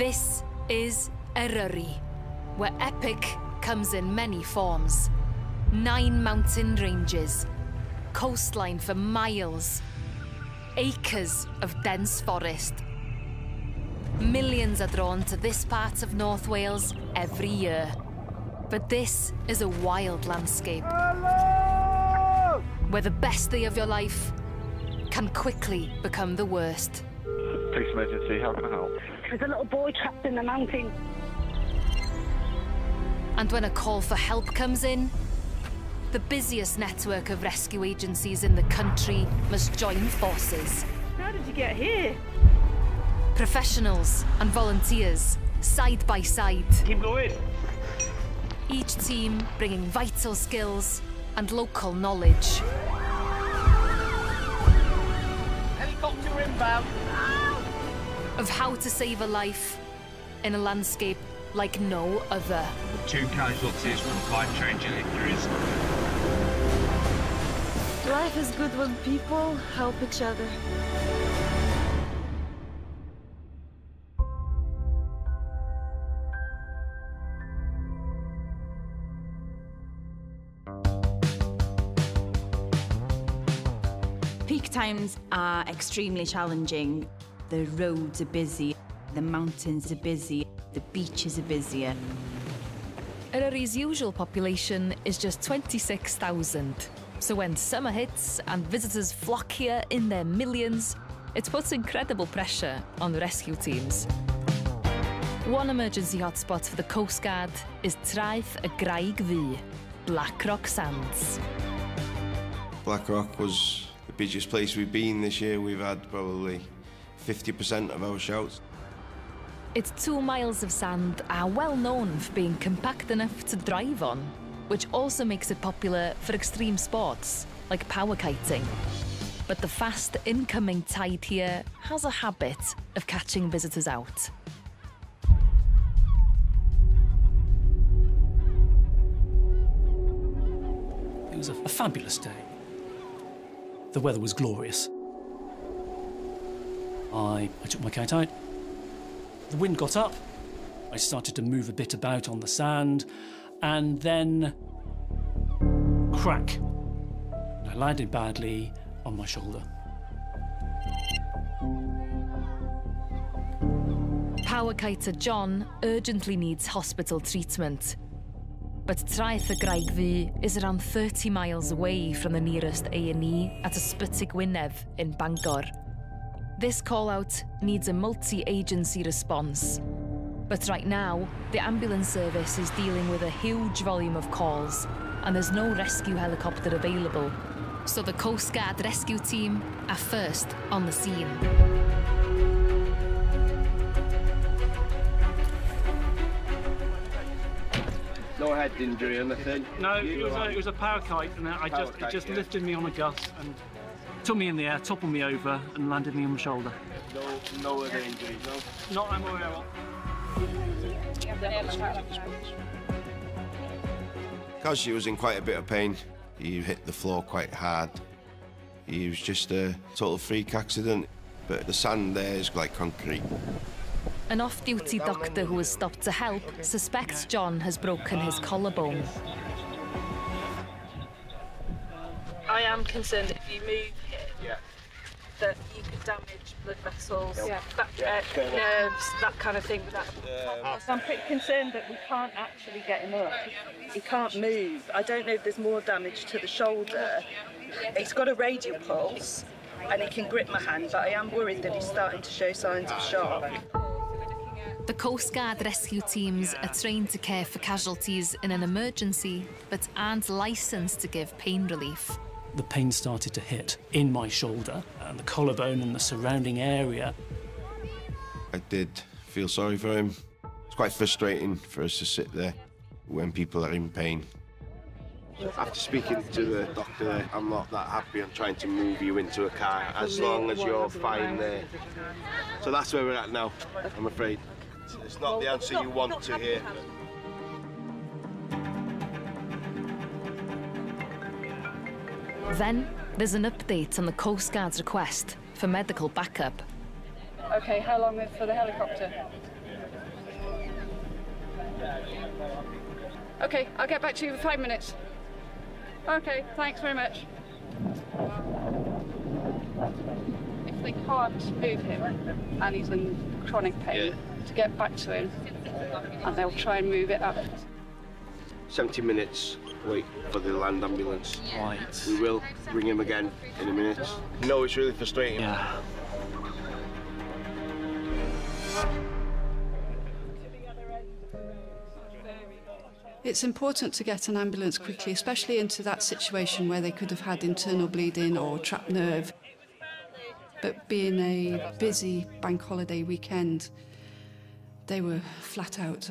This is Eryri, where epic comes in many forms. Nine mountain ranges, coastline for miles, acres of dense forest. Millions are drawn to this part of North Wales every year. But this is a wild landscape. Hello! Where the best day of your life can quickly become the worst. Police emergency, how can I help? There's a little boy trapped in the mountain. And when a call for help comes in, the busiest network of rescue agencies in the country must join forces. How did you get here? Professionals and volunteers, side by side. Keep going. Each team bringing vital skills and local knowledge. Helicopter inbound. Of how to save a life in a landscape like no other. Two casualties from life-changing injuries. Life is good when people help each other. Peak times are extremely challenging. The roads are busy, the mountains are busy, the beaches are busier. Eryri's usual population is just 26,000. So when summer hits and visitors flock here in their millions, it puts incredible pressure on the rescue teams. One emergency hotspot for the Coast Guard is Traeth y Graig Ddu, Blackrock Sands. Blackrock was the busiest place we've been this year. We've had probably 50% of our shouts. Its two miles of sand are well known for being compact enough to drive on, which also makes it popular for extreme sports like power kiting. But the fast incoming tide here has a habit of catching visitors out. It was a, a fabulous day. The weather was glorious. I, I took my kite out. The wind got up. I started to move a bit about on the sand, and then crack. I landed badly on my shoulder. Power kiter John urgently needs hospital treatment. But Traeth is around 30 miles away from the nearest A&E at Ysbyty Gwynedd in Bangor. This call-out needs a multi-agency response. But right now, the ambulance service is dealing with a huge volume of calls, and there's no rescue helicopter available. So the Coast Guard rescue team are first on the scene. No head injury or anything? No, it was, a, it was a power kite, and I just, kite, it just yeah. lifted me on a gust and took me in the air, toppled me over, and landed me on my shoulder. No, no other injuries, no? Not I'm aware of. Because she was in quite a bit of pain, he hit the floor quite hard. He was just a total freak accident, but the sand there is like concrete. An off-duty doctor who has stopped to help suspects John has broken his collarbone. I am concerned if you move here Yeah. that you could damage blood vessels, Yeah. that, uh, fair nerves, that kind of thing. That, I'm pretty concerned that we can't actually get him up. He can't move. I don't know if there's more damage to the shoulder. He's got a radial pulse and he can grip my hand, but I am worried that he's starting to show signs of shock. The Coast Guard rescue teams are trained to care for casualties in an emergency, but aren't licensed to give pain relief. The pain started to hit in my shoulder and the collarbone and the surrounding area. I did feel sorry for him. It's quite frustrating for us to sit there when people are in pain. After speaking to the doctor, I'm not that happy. I'm trying to move you into a car as long as you're fine there. So that's where we're at now, I'm afraid. It's not the answer you want to hear. Then there's an update on the Coast Guard's request for medical backup. Okay, how long is for the helicopter? Okay, I'll get back to you in five minutes. Okay, thanks very much. If they can't move him and he's in chronic pain, to get back to him and they'll try and move it up. 70 minutes wait for the land ambulance. Right. We will ring him again in a minute. No, it's really frustrating. Yeah. It's important to get an ambulance quickly, especially into that situation where they could have had internal bleeding or trapped nerve. But being a busy bank holiday weekend, they were flat out.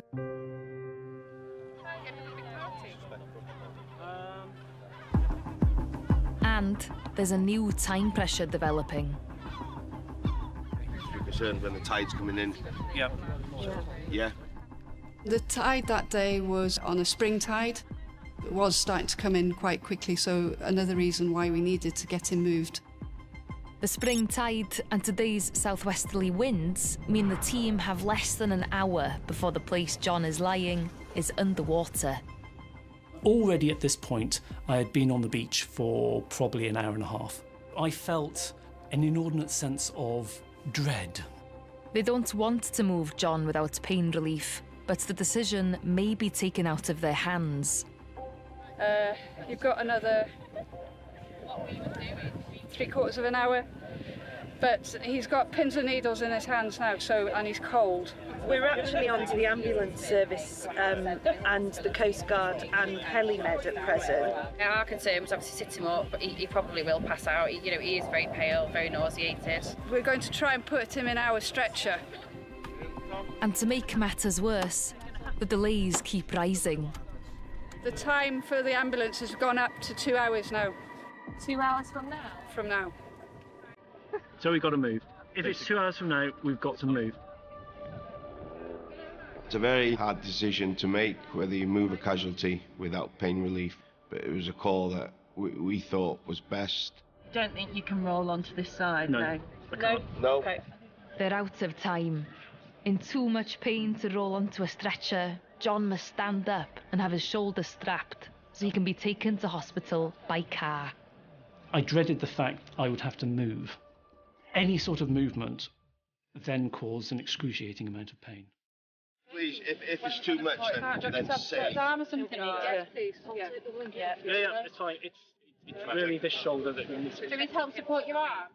And there's a new time pressure developing. You're concerned when the tide's coming in. Yep. Yeah. The tide that day was on a spring tide. It was starting to come in quite quickly, so another reason why we needed to get him moved. The spring tide and today's southwesterly winds mean the team have less than an hour before the place John is lying is underwater. Already at this point, I had been on the beach for probably an hour and a half. I felt an inordinate sense of dread. They don't want to move John without pain relief, but the decision may be taken out of their hands. Uh, you've got another three quarters of an hour, but he's got pins and needles in his hands now, so and he's cold. We're actually on to the ambulance service um, and the Coast Guard and Helimed at present. Our concern was obviously sit him up, but he, he probably will pass out. He, you know, he is very pale, very nauseated. We're going to try and put him in our stretcher. And to make matters worse, the delays keep rising. The time for the ambulance has gone up to two hours now. Two hours from now? From now. So we've got to move. If it's two hours from now, we've got to move. It's a very hard decision to make whether you move a casualty without pain relief, but it was a call that we, we thought was best. Don't think you can roll onto this side, No, no. I No. can't. No. Okay. They're out of time. In too much pain to roll onto a stretcher, John must stand up and have his shoulders strapped so he can be taken to hospital by car. I dreaded the fact I would have to move. Any sort of movement then caused an excruciating amount of pain. Please, if, if it's too much, then, then say. arm or something? Yeah. Yeah. Yeah, yeah, it's fine. It's, it's really this shoulder that needs Do we help support your arm?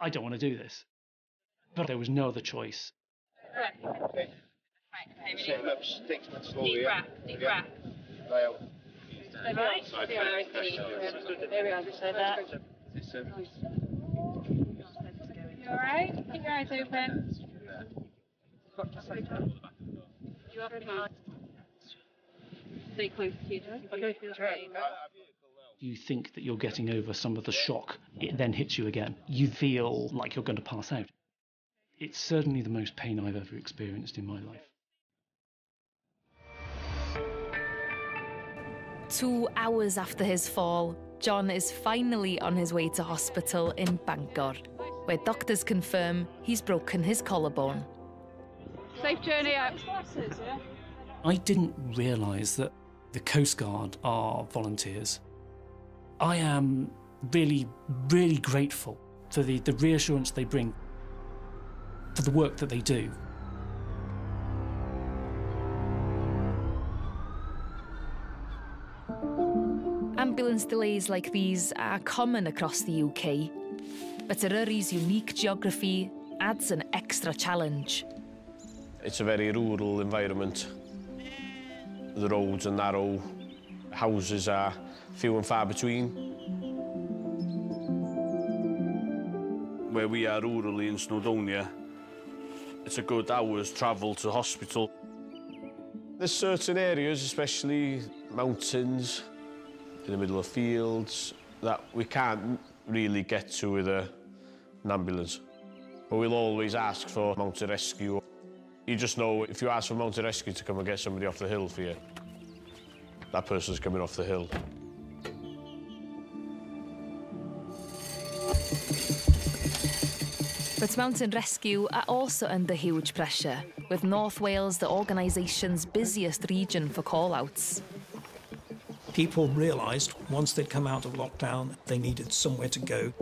I don't want to do this. But there was no other choice. Right. Sit up, stick it slowly. Deep yeah. breath, deep Yeah. breath. Right out. Right. There we press, are. press down. There we are, just like that. You alright? Keep your eyes open. You have to mind. Stay close to you. Okay. You think that you're getting over some of the shock, it then hits you again. You feel like you're going to pass out. It's certainly the most pain I've ever experienced in my life. Two hours after his fall, John is finally on his way to hospital in Bangor, where doctors confirm he's broken his collarbone. Safe journey out. I didn't realise that the Coast Guard are volunteers. I am really, really grateful for the, the reassurance they bring, for the work that they do. Ambulance delays like these are common across the UK, but Eryri's unique geography adds an extra challenge. It's a very rural environment. The roads are narrow, houses are few and far between. Where we are rurally in Snowdonia, it's a good hour's travel to hospital. There's certain areas, especially mountains, in the middle of fields, that we can't really get to with a, an ambulance. But we'll always ask for mountain rescue. You just know if you ask for mountain rescue to come and get somebody off the hill for you, that person's coming off the hill. But Mountain Rescue are also under huge pressure, with North Wales the organisation's busiest region for call-outs. People realised once they'd come out of lockdown, they needed somewhere to go.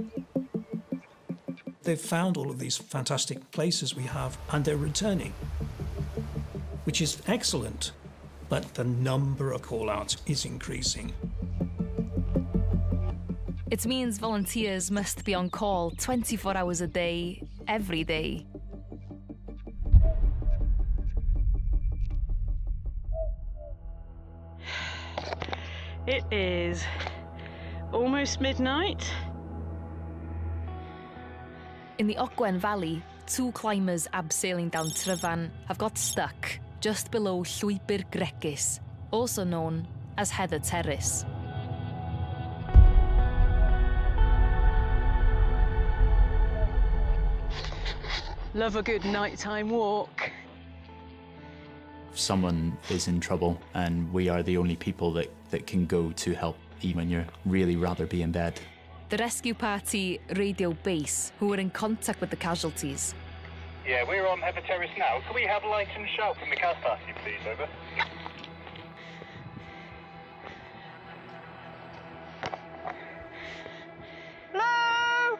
They've found all of these fantastic places we have, and they're returning, which is excellent. But the number of call-outs is increasing. It means volunteers must be on call 24 hours a day, every day. It is almost midnight. In the Ogwen Valley, two climbers abseiling down Tryfan have got stuck just below Llwybr Gregus, also known as Heather Terrace. Love a good nighttime walk. If someone is in trouble and we are the only people that, that can go to help, even when you're really rather be in bed. The rescue party Radio Base, who were in contact with the casualties, Yeah, we're on Heather Terrace now. Can we have light and shout from the cast party, please? Over. Hello?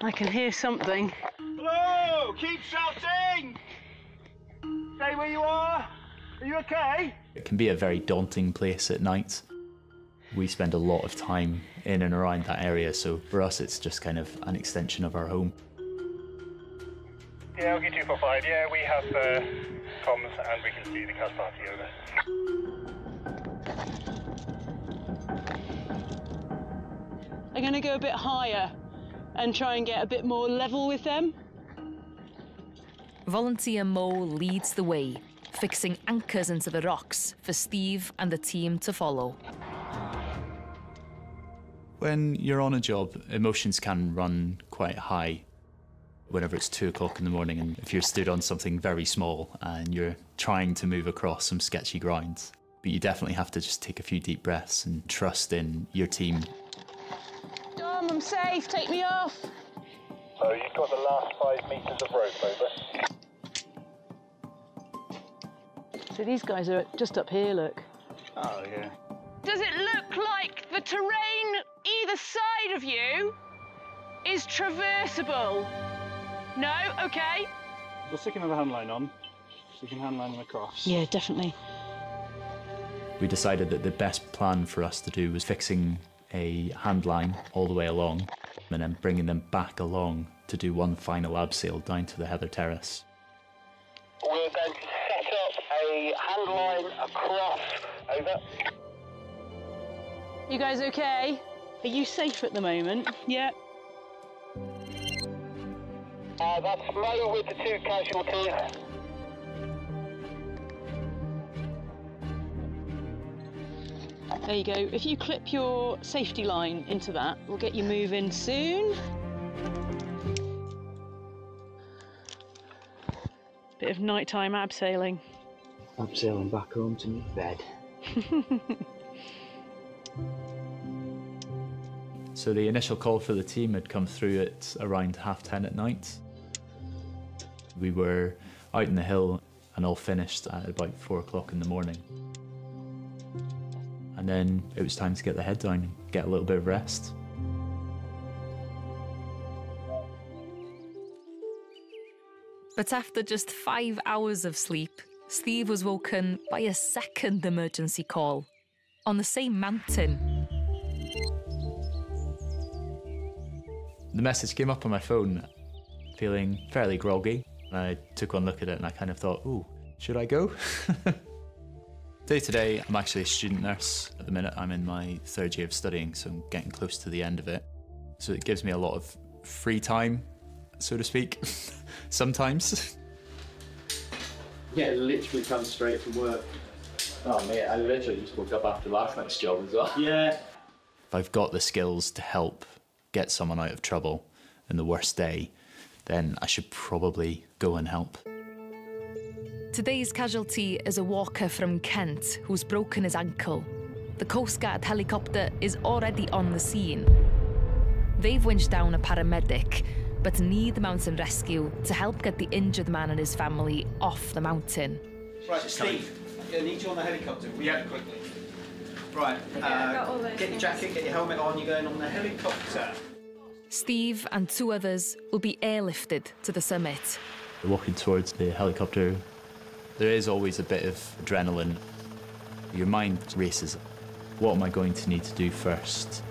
I can hear something. Hello! Keep shouting! Stay where you are. Are you okay? It can be a very daunting place at night. We spend a lot of time in and around that area, so for us it's just kind of an extension of our home. Yeah, okay, 245. Yeah, we have uh, comms and we can see the cast party over. I'm going to go a bit higher and try and get a bit more level with them. volunteer Mo leads the way, fixing anchors into the rocks for Steve and the team to follow. When you're on a job, emotions can run quite high. Whenever it's two o'clock in the morning, and if you're stood on something very small and you're trying to move across some sketchy ground, but you definitely have to just take a few deep breaths and trust in your team. Dom, I'm safe. Take me off. So you've got the last five metres of rope over. So these guys are just up here, look. Oh, yeah. Does it look like the terrain either side of you is traversable? No? Okay. We'll stick another handline on, so you can hand line them across. Yeah, definitely. We decided that the best plan for us to do was fixing a handline all the way along and then bringing them back along to do one final abseil down to the Heather Terrace. We're going to set up a handline across. Over. You guys okay? Are you safe at the moment? Yeah. Uh, that's Mo with the two casualties. There you go. If you clip your safety line into that, we'll get you moving soon. Bit of nighttime abseiling. I'm back home to my bed. So the initial call for the team had come through at around half ten at night. We were out in the hill and all finished at about four o'clock in the morning. And then it was time to get the head down and get a little bit of rest. But after just five hours of sleep, Steve was woken by a second emergency call on the same mountain. The message came up on my phone, feeling fairly groggy. I took one look at it and I kind of thought, ooh, should I go? Day to day, I'm actually a student nurse. At the minute, I'm in my third year of studying, so I'm getting close to the end of it. So it gives me a lot of free time, so to speak, sometimes. Yeah, literally comes straight from work. Oh mate, I literally just woke up after last night's job as well. Yeah. If I've got the skills to help get someone out of trouble in the worst day, then I should probably go and help. Today's casualty is a walker from Kent who's broken his ankle. The Coast Guard helicopter is already on the scene. They've winched down a paramedic, but need the mountain rescue to help get the injured man and his family off the mountain. Right, Steve, I need you on the helicopter. Yeah, quickly. Right, uh, get your jacket, get your helmet on, you're going on the helicopter. Steve and two others will be airlifted to the summit. Walking towards the helicopter, there is always a bit of adrenaline. Your mind races. What am I going to need to do first?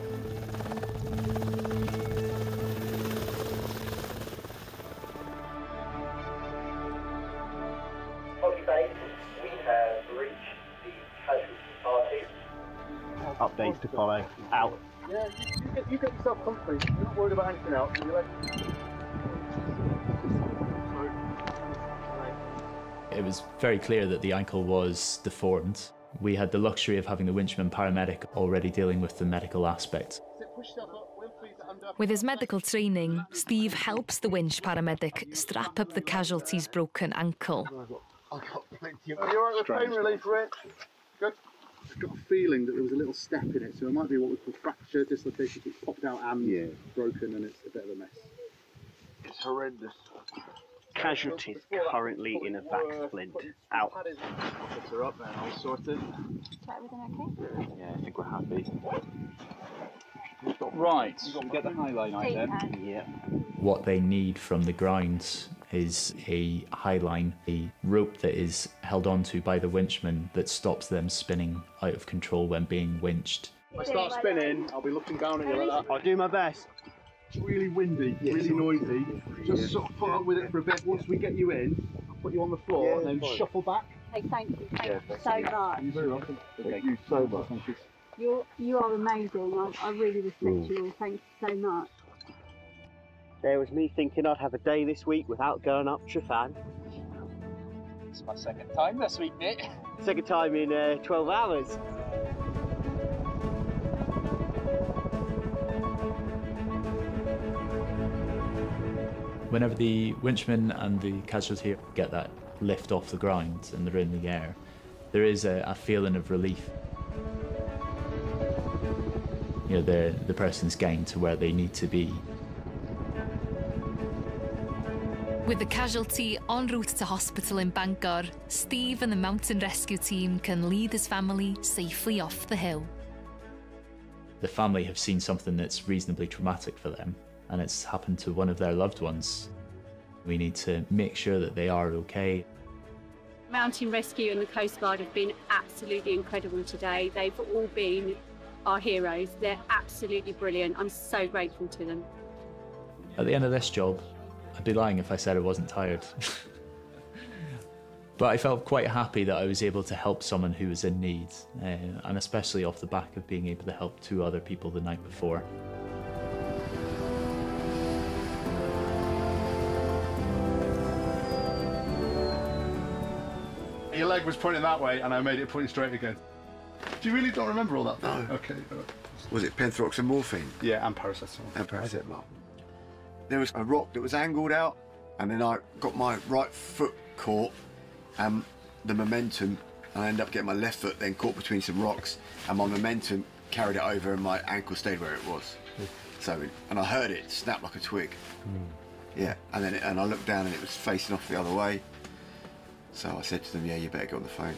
You get yourself comfy. You're not worried about anything else. You're like... It was very clear that the ankle was deformed. We had the luxury of having the winchman paramedic already dealing with the medical aspect. With his medical training, Steve helps the winch paramedic strap up the casualty's broken ankle. I got plenty of... Are you alright with pain relief, Rick? Good. I've got a feeling that there was a little step in it, so it might be what we call fracture, dislocation. It's popped out and broken, and it's a bit of a mess. It's horrendous. Casualties currently in a back splint. Out. Officer up there, all sorted. Yeah, I think we're happy. Right, get the high line then. Yeah. What they need from the ground is a high line, a rope that is held onto by the winchman that stops them spinning out of control when being winched. If I start spinning, I'll be looking down at you like that. I'll do my best. It's really windy, really noisy. Just Yeah. sort of put up with it for a bit. Once we get you in, I'll put you on the floor Yeah, and then fine. shuffle back. Hey, thank you. Thank Yeah, you so you. much. You're very welcome. Thank you so much. Thank you. You're, you are amazing. I, I really respect Mm. you all. Thank you so much. There was me thinking I'd have a day this week without going up Tryfan. It's my second time this week, mate. Second time in uh, 12 hours. Whenever the winchman and the casualty get that lift off the ground and they're in the air, there is a, a feeling of relief. You know, the, the person's getting to where they need to be. With the casualty en route to hospital in Bangor, Steve and the mountain rescue team can lead his family safely off the hill. The family have seen something that's reasonably traumatic for them, and it's happened to one of their loved ones. We need to make sure that they are okay. Mountain Rescue and the Coast Guard have been absolutely incredible today. They've all been our heroes. They're absolutely brilliant. I'm so grateful to them. At the end of this job, I'd be lying if I said I wasn't tired. but I felt quite happy that I was able to help someone who was in need, uh, and especially off the back of being able to help two other people the night before. Your leg was pointing that way, and I made it point straight again. Do you really don't remember all that? No. Okay. Was it penthrox and morphine? Yeah, and paracetamol. And paracetamol. There was a rock that was angled out, and then I got my right foot caught, and the momentum, and I ended up getting my left foot then caught between some rocks, and my momentum carried it over, and my ankle stayed where it was. So, and I heard it snap like a twig. Hmm. Yeah, and then it, and I looked down, and it was facing off the other way. So I said to them, "Yeah, you better get on the phone."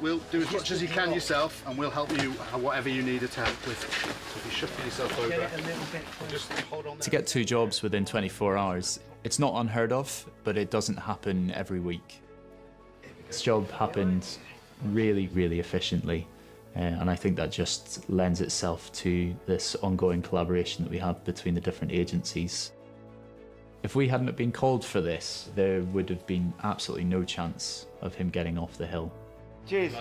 We'll do as much as you can yourself, and we'll help you uh, whatever you need to help with. So if you shuffle yourself over, just hold on. To get two jobs within 24 hours, it's not unheard of, but it doesn't happen every week. This job happened really, really efficiently, uh, and I think that just lends itself to this ongoing collaboration that we have between the different agencies. If we hadn't been called for this, there would have been absolutely no chance of him getting off the hill. Cheers.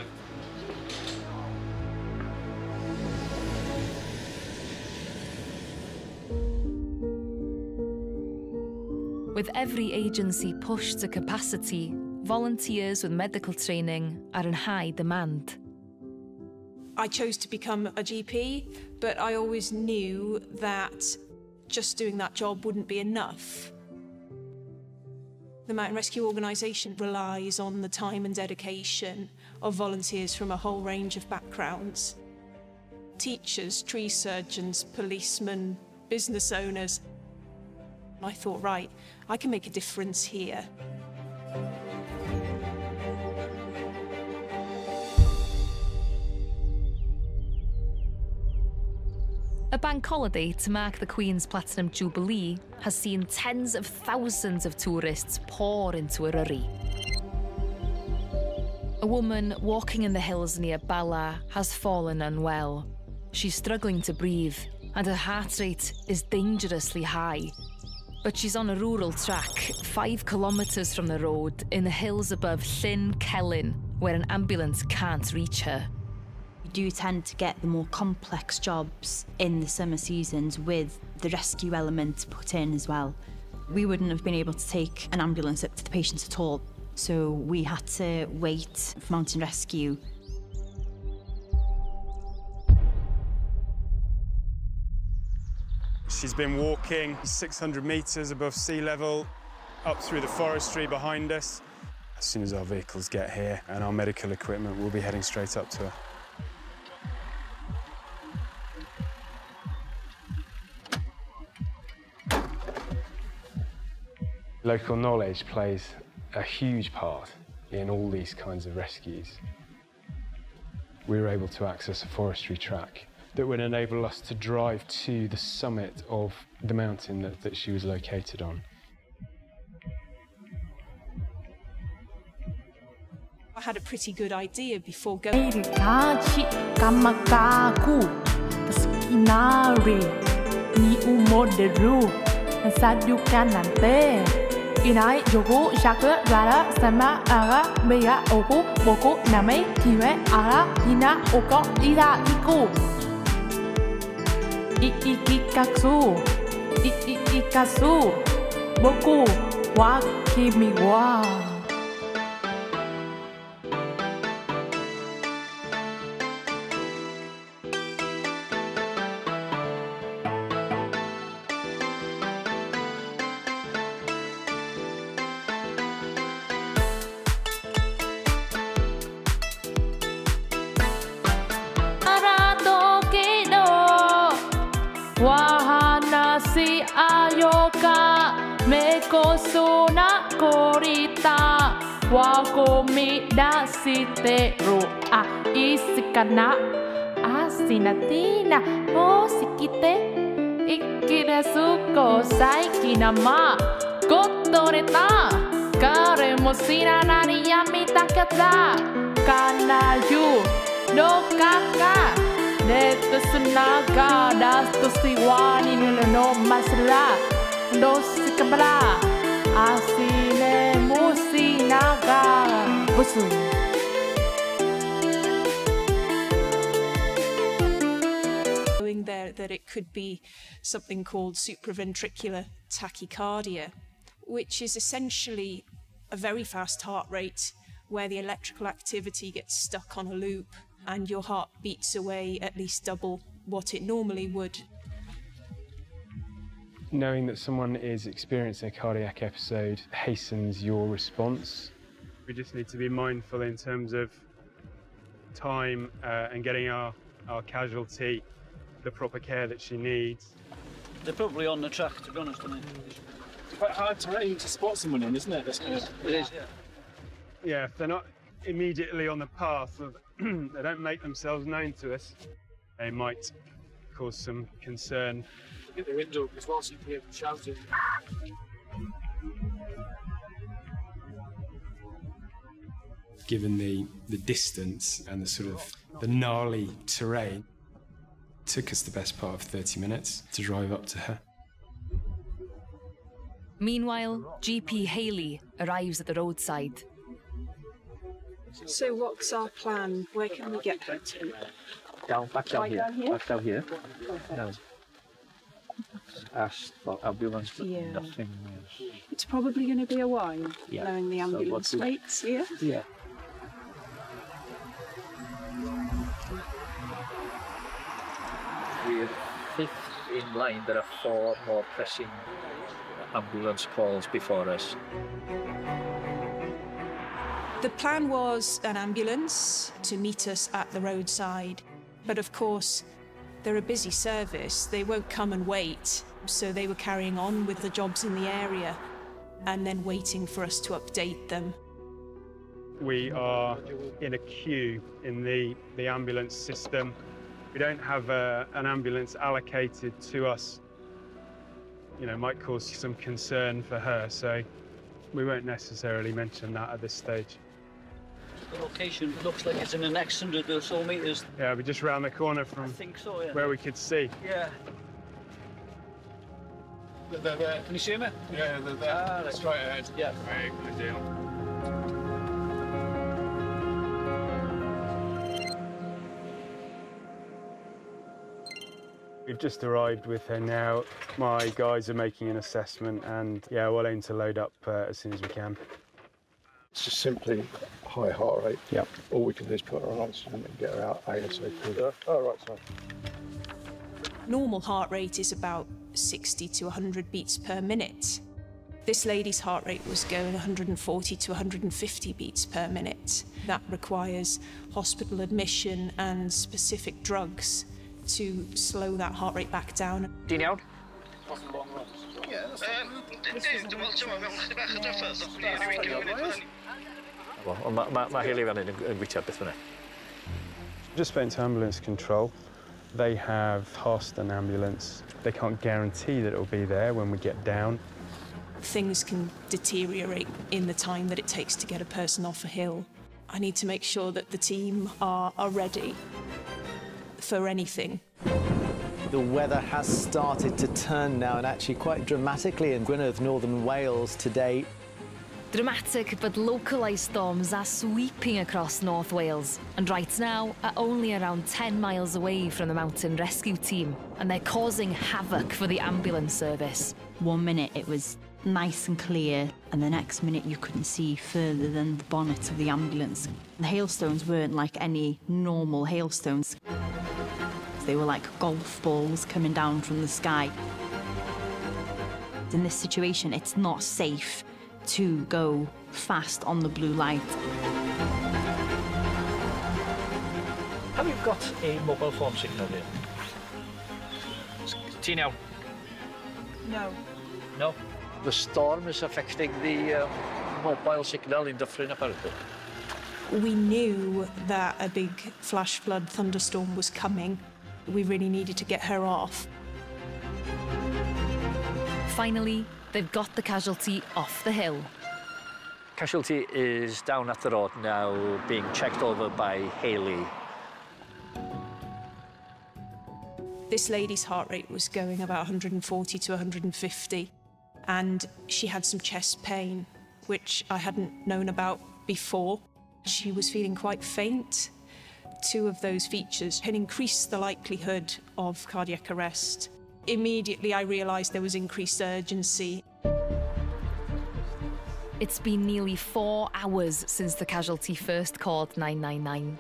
With every agency pushed to capacity, volunteers with medical training are in high demand. I chose to become a GP, but I always knew that just doing that job wouldn't be enough. The Mountain Rescue Organisation relies on the time and dedication of volunteers from a whole range of backgrounds. Teachers, tree surgeons, policemen, business owners. And I thought, right, I can make a difference here. A bank holiday to mark the Queen's Platinum Jubilee has seen tens of thousands of tourists pour into Eryri. A woman walking in the hills near Bala has fallen unwell. She's struggling to breathe, and her heart rate is dangerously high. But she's on a rural track, five kilometres from the road, in the hills above Llyn Celyn, where an ambulance can't reach her. We do tend to get the more complex jobs in the summer seasons with the rescue element put in as well. We wouldn't have been able to take an ambulance up to the patient at all, so we had to wait for mountain rescue. She's been walking 600 metres above sea level, up through the forestry behind us. As soon as our vehicles get here and our medical equipment, we'll be heading straight up to her. Local knowledge plays a huge part in all these kinds of rescues. We were able to access a forestry track that would enable us to drive to the summit of the mountain that, that she was located on. I had a pretty good idea before going. Kachi kamakaku skinare ni umoderu sadukanante inai yogu yaku rara sama ara meya oku boku name kiwe ara hina oko ira iku i ikikatsu i ikikatsu boku wa kimi wa Maitero a isikana a sinatina mo sikite きなまごとれた彼も知らない闇かかゆのかかレッドスナラストシワニぬのマスラどうすかばら足ねもしながブス could be something called supraventricular tachycardia, which is essentially a very fast heart rate where the electrical activity gets stuck on a loop and your heart beats away at least double what it normally would. Knowing that someone is experiencing a cardiac episode hastens your response. We just need to be mindful in terms of time uh, and getting our, our casualty the proper care that she needs. They're probably on the track, to be honest, aren't they? It's quite hard terrain to spot someone in, isn't it? This kind of, it is, yeah. Yeah, if they're not immediately on the path, or they don't make themselves known to us, they might cause some concern. Get the window as well so you can hear them shouting. Given the, the distance and the sort of the gnarly terrain, it took us the best part of 30 minutes to drive up to her. Meanwhile, GP Hayley arrives at the roadside. So, what's our plan? Where can we get her to? Down, back down Right here. down here? Back down here. Down. Asked for ambulance, but Yeah. nothing. It's probably going to be a while, Yeah. knowing the ambulance what's the- waits here. Yeah. We're fifth in line. There are four more pressing ambulance calls before us. The plan was an ambulance to meet us at the roadside. But of course, they're a busy service. They won't come and wait. So they were carrying on with the jobs in the area and then waiting for us to update them. We are in a queue in the, the ambulance system. We don't have a, an ambulance allocated to us. You know, might cause some concern for her, so we won't necessarily mention that at this stage. The location looks like it's in the next hundred or so metres. Yeah, we're just round the corner I from think so, yeah. where we could see. Yeah. They're there. Can you see me? Yeah, they're there. Ah, right. Straight ahead. Yeah. Very good deal. We've just arrived with her now. My guys are making an assessment, and yeah, we'll aim to load up uh, as soon as we can. It's just simply high heart rate. Yep. All we can do is put her on oxygen and get her out ASAP. Oh, right, sorry. Normal heart rate is about 60 to 100 beats per minute. This lady's heart rate was going 140 to 150 beats per minute. That requires hospital admission and specific drugs to slow that heart rate back down. Ti'n iawn? Wel, ond mae ma, ma Hayley fan hyn yn, yn beth fynnag. Just spoken to ambulance control. They have tasked an ambulance. They can't guarantee that it will be there when we get down. Things can deteriorate in the time that it takes to get a person off a hill. I need to make sure that the team are, are ready for anything. The weather has started to turn now and actually quite dramatically in Gwynedd, northern Wales today. Dramatic but localised storms are sweeping across North Wales and right now are only around 10 miles away from the mountain rescue team and they're causing havoc for the ambulance service. One minute it was nice and clear, and the next minute you couldn't see further than the bonnet of the ambulance. The hailstones weren't like any normal hailstones. They were like golf balls coming down from the sky. In this situation, it's not safe to go fast on the blue light. Have you got a mobile phone signal here? Ti'n iawn? No. No. The storm is affecting the uh, mobile signal in Dyffryn apparently. We knew that a big flash flood thunderstorm was coming. We really needed to get her off. Finally, they've got the casualty off the hill. Casualty is down at the road now, being checked over by Hayley. This lady's heart rate was going about 140 to 150, and she had some chest pain, which I hadn't known about before. She was feeling quite faint. Two of those features had increased the likelihood of cardiac arrest. Immediately, I realised there was increased urgency. It's been nearly four hours since the casualty first called 999.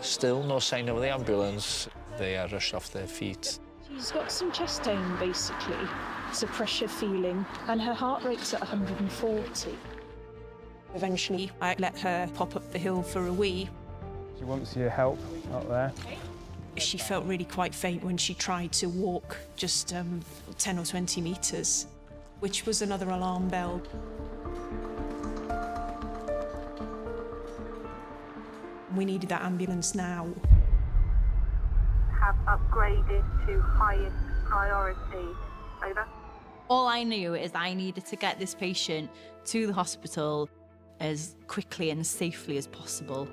Still no sign of the ambulance. They are rushed off their feet. She's got some chest pain, basically. It's a pressure feeling, and her heart rate's at 140. Eventually, I let her pop up the hill for a wee. She wants your help up there. She felt really quite faint when she tried to walk just um, 10 or 20 metres, which was another alarm bell. We needed that ambulance now. have upgraded to highest priority. Over. All I knew is I needed to get this patient to the hospital as quickly and safely as possible.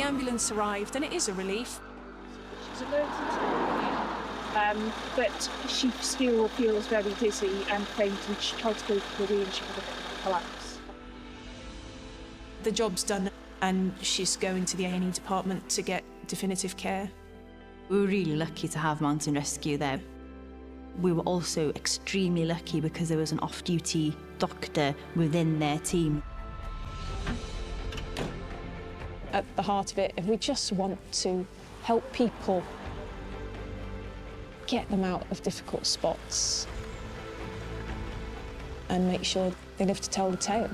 The ambulance arrived, and it is a relief. She's alerted um, but she still feels very dizzy and faint, and she tried to go for the wee and she had a bit of a collapse. The job's done, and she's going to the A&E department to get definitive care. We were really lucky to have Mountain Rescue there. We were also extremely lucky because there was an off-duty doctor within their team. At the heart of it, and we just want to help people get them out of difficult spots and make sure they live to tell the tale.